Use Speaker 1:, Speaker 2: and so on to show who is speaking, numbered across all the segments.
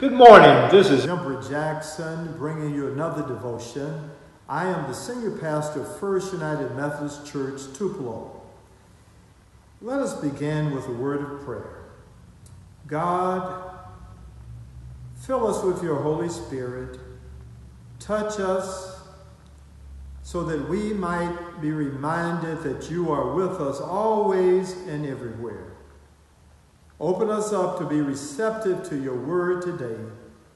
Speaker 1: Good morning. This is
Speaker 2: Embra Jackson bringing you another devotion. I am the senior pastor of First United Methodist Church, Tupelo. Let us begin with a word of prayer. God, fill us with your Holy Spirit. Touch us so that we might be reminded that you are with us always and everywhere. Open us up to be receptive to your word today.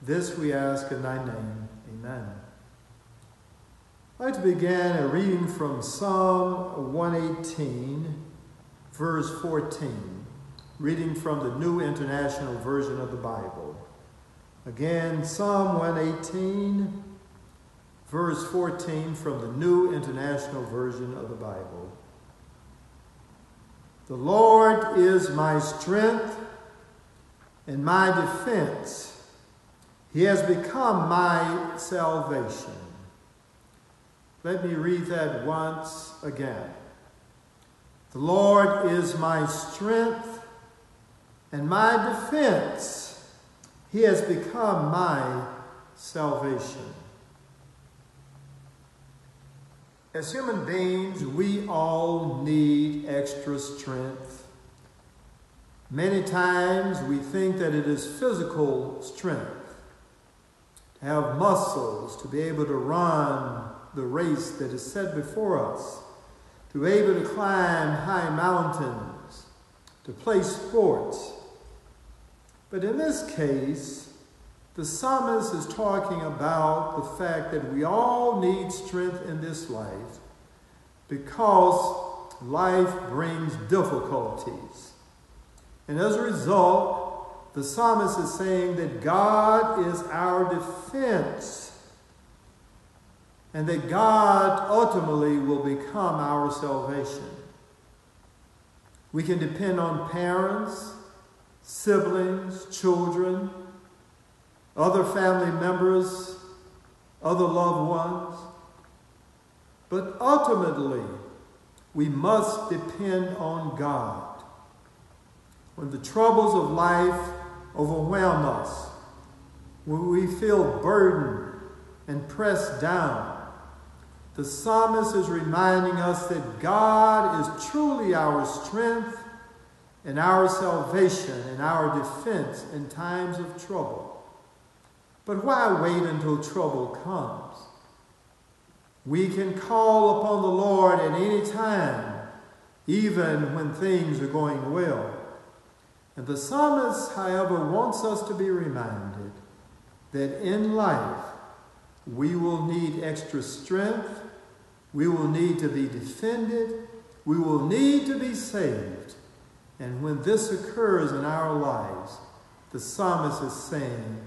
Speaker 2: This we ask in thy name. Amen. I'd like to begin a reading from Psalm 118, verse 14, reading from the New International Version of the Bible. Again, Psalm 118, verse 14 from the New International Version of the Bible. The Lord is my strength and my defense. He has become my salvation. Let me read that once again. The Lord is my strength and my defense. He has become my salvation. As human beings, we all need extra strength. Many times we think that it is physical strength, to have muscles, to be able to run the race that is set before us, to be able to climb high mountains, to play sports. But in this case, the psalmist is talking about the fact that we all need strength in this life because life brings difficulties. And as a result, the psalmist is saying that God is our defense and that God ultimately will become our salvation. We can depend on parents, siblings, children, other family members, other loved ones. But ultimately, we must depend on God. When the troubles of life overwhelm us, when we feel burdened and pressed down, the psalmist is reminding us that God is truly our strength and our salvation and our defense in times of trouble. But why wait until trouble comes? We can call upon the Lord at any time, even when things are going well. And the psalmist, however, wants us to be reminded that in life we will need extra strength, we will need to be defended, we will need to be saved. And when this occurs in our lives, the psalmist is saying,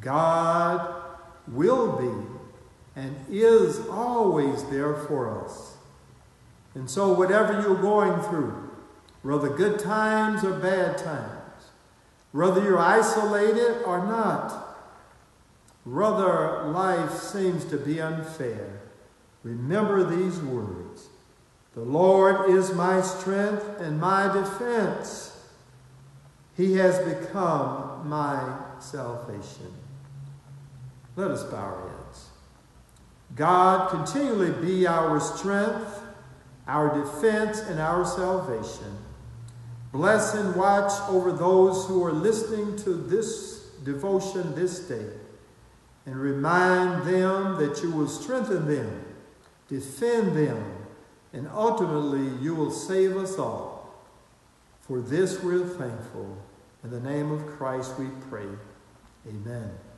Speaker 2: God will be and is always there for us. And so, whatever you're going through, whether good times or bad times, whether you're isolated or not, whether life seems to be unfair, remember these words The Lord is my strength and my defense. He has become my salvation. Let us bow our heads. God, continually be our strength, our defense, and our salvation. Bless and watch over those who are listening to this devotion this day, and remind them that you will strengthen them, defend them, and ultimately you will save us all. For this we're thankful. In the name of Christ we pray. Amen.